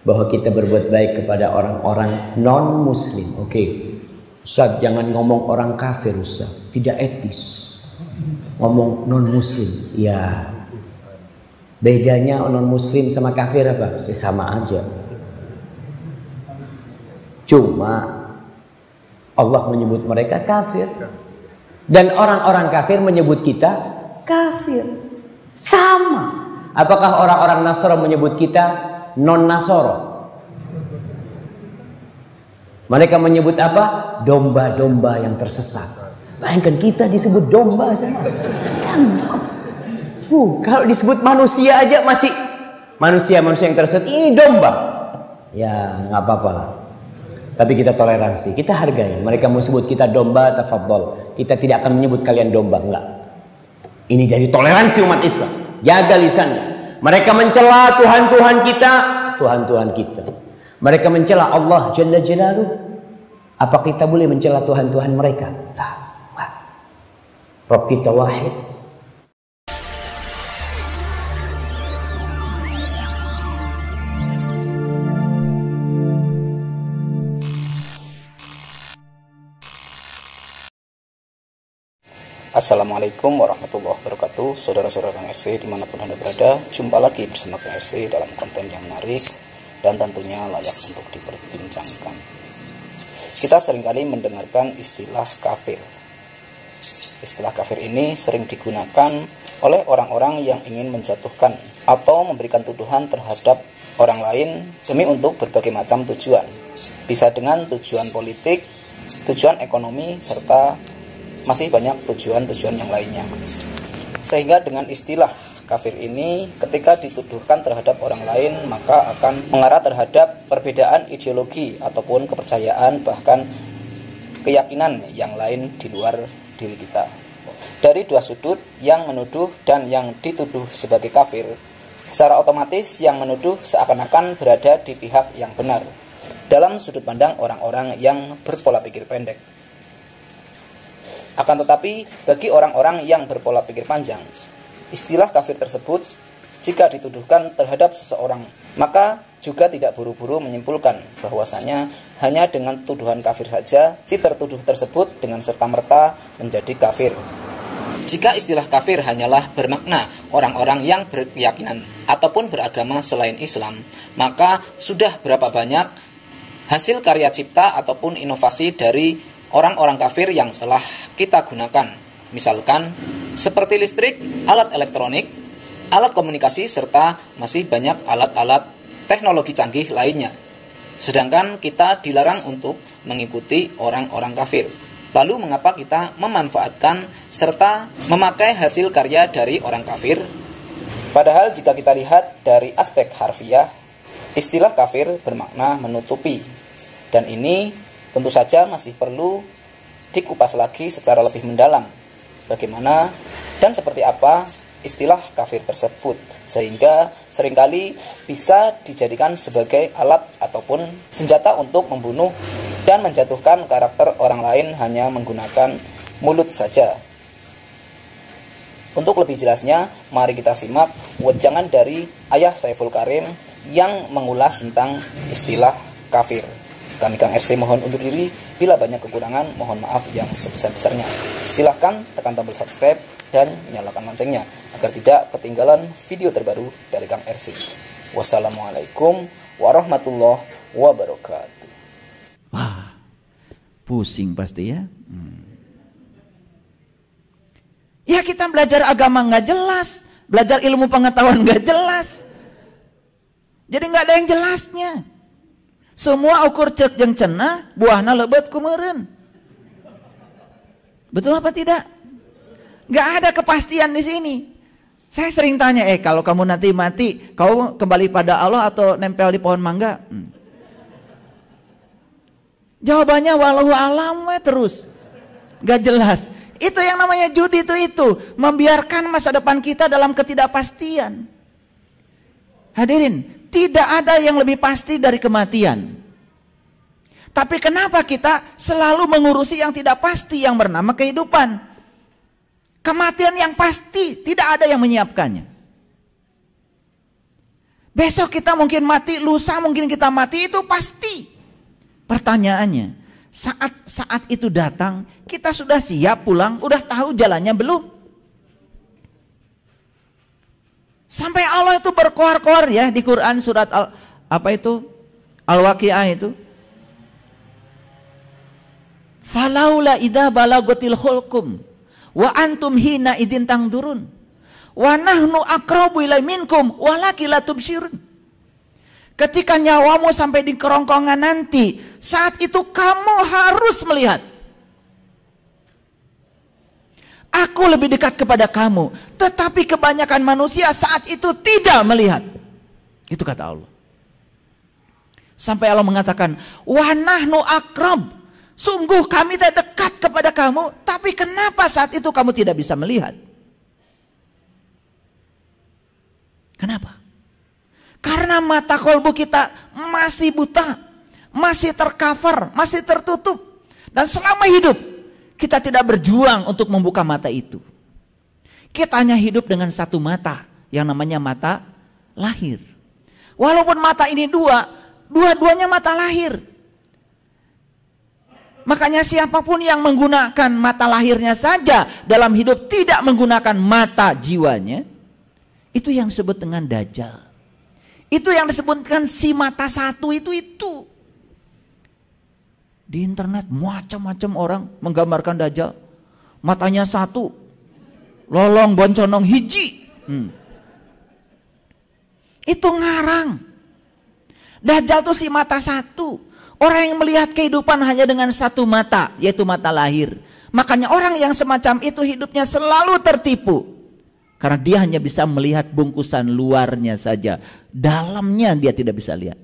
bahwa kita berbuat baik kepada orang-orang non muslim. Oke. Okay. Ustaz jangan ngomong orang kafir Ustaz, tidak etis. Ngomong non muslim. Ya. Bedanya non muslim sama kafir apa? Ya, sama aja. Cuma Allah menyebut mereka kafir. Dan orang-orang kafir menyebut kita kafir. Sama. Apakah orang-orang Nasoro menyebut kita non Nasoro? Mereka menyebut apa? Domba-domba yang tersesat. Bayangkan kita disebut domba aja. Uh, kalau disebut manusia aja masih manusia-manusia yang tersesat. Ini domba. Ya nggak apa-apa. Tapi kita toleransi, kita hargai. Mereka mau sebut kita domba, tafadhol. Kita tidak akan menyebut kalian domba, enggak. Ini dari toleransi umat Islam. Jaga lisannya. Mereka mencela Tuhan-Tuhan kita, Tuhan-Tuhan kita. Mereka mencela Allah Jalla Jalaluh. Apa kita boleh mencela Tuhan-Tuhan mereka? Nah, Rob kita wahid, Assalamualaikum warahmatullahi wabarakatuh. Saudara-saudara Kang RC di mana pun Anda berada Jumpa lagi bersama Kang RC dalam konten yang menarik Dan tentunya layak untuk diperbincangkan. Kita sering kali mendengarkan istilah kafir. Istilah kafir ini sering digunakan oleh orang-orang yang ingin menjatuhkan Atau memberikan tuduhan terhadap orang lain Demi untuk berbagai macam tujuan. Bisa dengan tujuan politik, tujuan ekonomi, serta masih banyak tujuan-tujuan yang lainnya. Sehingga dengan istilah kafir ini ketika dituduhkan terhadap orang lain maka akan mengarah terhadap perbedaan ideologi ataupun kepercayaan bahkan keyakinan yang lain di luar diri kita. Dari dua sudut yang menuduh dan yang dituduh sebagai kafir, secara otomatis yang menuduh seakan-akan berada di pihak yang benar dalam sudut pandang orang-orang yang berpola pikir pendek. Akan tetapi, bagi orang-orang yang berpola pikir panjang, istilah kafir tersebut jika dituduhkan terhadap seseorang, maka juga tidak buru-buru menyimpulkan bahwasanya hanya dengan tuduhan kafir saja si tertuduh tersebut dengan serta-merta menjadi kafir. Jika istilah kafir hanyalah bermakna orang-orang yang berkeyakinan ataupun beragama selain Islam, maka sudah berapa banyak hasil karya cipta ataupun inovasi dari orang-orang kafir yang telah kita gunakan. Misalkan seperti listrik, alat elektronik, alat komunikasi, serta masih banyak alat-alat teknologi canggih lainnya. Sedangkan kita dilarang untuk mengikuti orang-orang kafir. Lalu mengapa kita memanfaatkan serta memakai hasil karya dari orang kafir? Padahal jika kita lihat dari aspek harfiah, istilah kafir bermakna menutupi. Dan ini tentu saja masih perlu dikupas lagi secara lebih mendalam bagaimana dan seperti apa istilah kafir tersebut sehingga sering kali bisa dijadikan sebagai alat ataupun senjata untuk membunuh dan menjatuhkan karakter orang lain hanya menggunakan mulut saja. Untuk lebih jelasnya, mari kita simak wejangan dari Ayah Saiful Karim yang mengulas tentang istilah kafir. Kami Kang RC mohon undur diri. Bila banyak kekurangan, mohon maaf yang sebesar-besarnya. Silahkan tekan tombol subscribe dan nyalakan loncengnya agar tidak ketinggalan video terbaru dari Kang RC. Wassalamualaikum warahmatullahi wabarakatuh. Wah, pusing pasti ya. Hmm. Ya kita belajar agama nggak jelas, belajar ilmu pengetahuan nggak jelas. Jadi nggak ada yang jelasnya. Semua ukur cek yang cenah, buahna lebat kumeren. Betul apa tidak? Gak ada kepastian di sini. Saya sering tanya, eh kalau kamu nanti mati, kau kembali pada Allah atau nempel di pohon mangga? Hmm. Jawabannya walau alam terus. Gak jelas. Itu yang namanya judi itu itu. Membiarkan masa depan kita dalam ketidakpastian. Hadirin, tidak ada yang lebih pasti dari kematian. Tapi kenapa kita selalu mengurusi yang tidak pasti yang bernama kehidupan? Kematian yang pasti tidak ada yang menyiapkannya. Besok kita mungkin mati, lusa mungkin kita mati itu pasti. Pertanyaannya, saat saat itu datang, kita sudah siap pulang, udah tahu jalannya belum? Sampai Allah itu berkoar-koar ya di Quran surat al, apa itu? Al-Waqiah itu. Falaula idza balagotil hulkum wa antum hina idin tangdurun wa nahnu aqrabu ilai minkum walaki la tubsirun. Ketika nyawamu sampai di kerongkongan nanti, saat itu kamu harus melihat. Aku lebih dekat kepada kamu. Tetapi kebanyakan manusia saat itu tidak melihat. Itu kata Allah. Sampai Allah mengatakan, Wanahnu akrab. Sungguh kami tidak dekat kepada kamu. Tapi kenapa saat itu kamu tidak bisa melihat? Kenapa? Karena mata kolbu kita masih buta. Masih tercover, masih tertutup. Dan selama hidup kita tidak berjuang untuk membuka mata itu. Kita hanya hidup dengan satu mata yang namanya mata lahir. Walaupun mata ini dua, dua-duanya mata lahir. Makanya siapa pun yang menggunakan mata lahirnya saja dalam hidup tidak menggunakan mata jiwanya, itu yang disebut dengan dajjal. Itu yang disebutkan si mata satu itu itu. Di internet macam-macam orang menggambarkan dajjal. Matanya satu. Lolong bonconong hiji. Hmm. Itu ngarang. Dajjal itu si mata satu. Orang yang melihat kehidupan hanya dengan satu mata, yaitu mata lahir. Makanya orang yang semacam itu hidupnya selalu tertipu. Karena dia hanya bisa melihat bungkusan luarnya saja. Dalamnya dia tidak bisa lihat.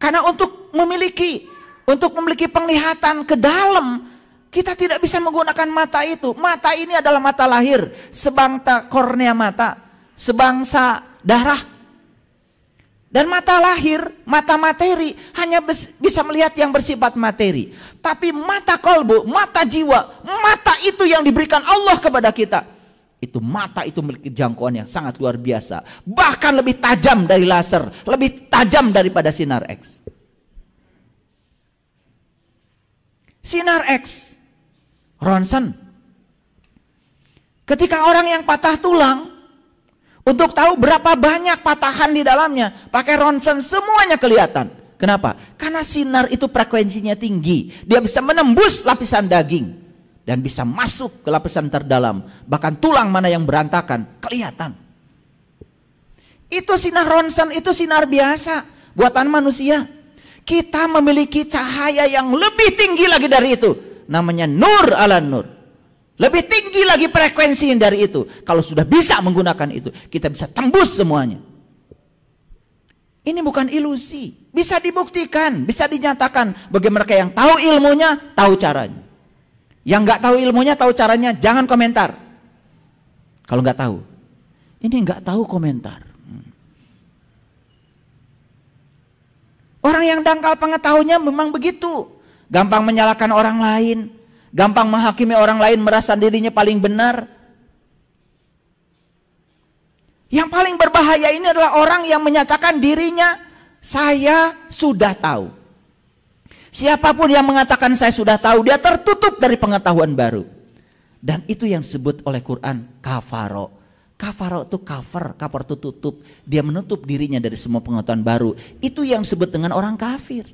Karena untuk memiliki untuk memiliki penglihatan ke dalam kita tidak bisa menggunakan mata itu. Mata ini adalah mata lahir, sebangsa kornea mata, sebangsa darah. Dan mata lahir, mata materi hanya bisa melihat yang bersifat materi. Tapi mata kolbu, mata jiwa, mata itu yang diberikan Allah kepada kita. Itu mata itu memiliki jangkauan yang sangat luar biasa. Bahkan lebih tajam dari laser, lebih tajam daripada sinar X. Sinar X, ronsen. Ketika orang yang patah tulang, untuk tahu berapa banyak patahan di dalamnya, pakai ronsen semuanya kelihatan. Kenapa? Karena sinar itu frekuensinya tinggi. Dia bisa menembus lapisan daging dan bisa masuk ke lapisan terdalam. Bahkan tulang mana yang berantakan kelihatan. Itu sinar ronsen, itu sinar biasa buatan manusia. Kita memiliki cahaya yang lebih tinggi lagi dari itu. Namanya nur ala nur. Lebih tinggi lagi frekuensi dari itu. Kalau sudah bisa menggunakan itu, kita bisa tembus semuanya. Ini bukan ilusi. Bisa dibuktikan, bisa dinyatakan. Bagi mereka yang tahu ilmunya, tahu caranya. Yang nggak tahu ilmunya, tahu caranya, jangan komentar. Kalau nggak tahu. Ini nggak tahu komentar. Orang yang dangkal pengetahuannya memang begitu. Gampang menyalahkan orang lain. Gampang menghakimi orang lain merasa dirinya paling benar. Yang paling berbahaya ini adalah orang yang menyatakan dirinya saya sudah tahu. Siapa pun yang mengatakan saya sudah tahu, dia tertutup dari pengetahuan baru. Dan itu yang disebut oleh Quran kafaro. Kafaro itu cover, cover itu tutup. Dia menutup dirinya dari semua pengetahuan baru. Itu yang disebut dengan orang kafir.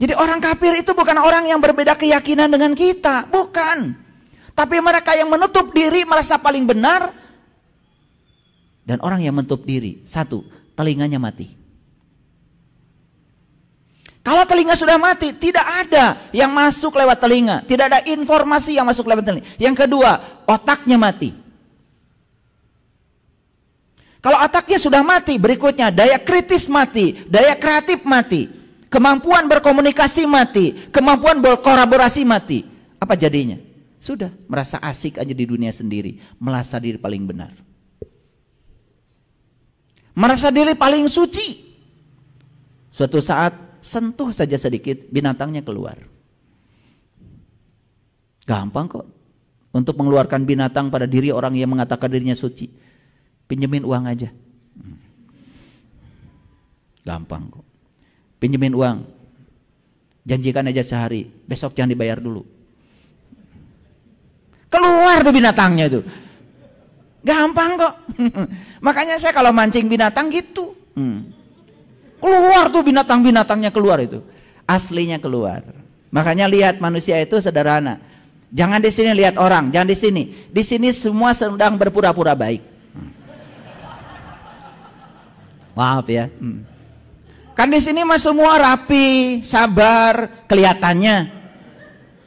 Jadi orang kafir itu bukan orang yang berbeda keyakinan dengan kita, bukan. Tapi mereka yang menutup diri merasa paling benar. Dan orang yang menutup diri, satu, telinganya mati. Kalau telinga sudah mati, tidak ada yang masuk lewat telinga. Tidak ada informasi yang masuk lewat telinga. Yang kedua, otaknya mati. Kalau otaknya sudah mati, berikutnya daya kritis mati, daya kreatif mati, kemampuan berkomunikasi mati, kemampuan berkolaborasi mati. Apa jadinya? Sudah merasa asik aja di dunia sendiri, merasa diri paling benar. Merasa diri paling suci. Suatu saat sentuh saja sedikit binatangnya keluar. Gampang kok untuk mengeluarkan binatang pada diri orang yang mengatakan dirinya suci. Pinjemin uang aja. Gampang kok. Pinjemin uang. Janjikan aja sehari, besok jangan dibayar dulu. Keluar tuh binatangnya tuh. Gampang kok. Makanya saya kalau mancing binatang gitu. Hmm. Keluar tuh binatang-binatangnya keluar itu. Aslinya keluar. Makanya lihat manusia itu sederhana. Jangan di sini lihat orang, jangan di sini. Di sini semua sedang berpura-pura baik. Hmm. Maaf ya. Hmm. Kan di sini mah semua rapi, sabar, kelihatannya.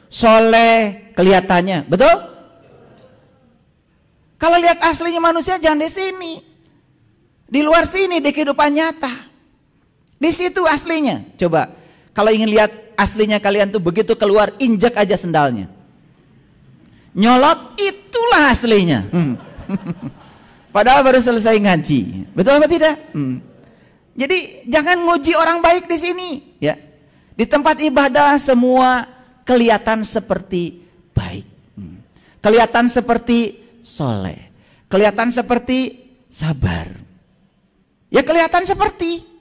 Soleh, kelihatannya. Betul? Kalau lihat aslinya manusia jangan di sini. Di luar sini di kehidupan nyata. Di situ aslinya. Coba kalau ingin lihat aslinya kalian tuh begitu keluar injak aja sendalnya. Nyolot itulah aslinya. Hmm. Padahal baru selesai ngaji. Betul apa tidak? Hmm. Jadi jangan nguji orang baik di sini, ya. Di tempat ibadah semua kelihatan seperti baik. Hmm. Kelihatan seperti soleh. Kelihatan seperti sabar. Ya kelihatan seperti.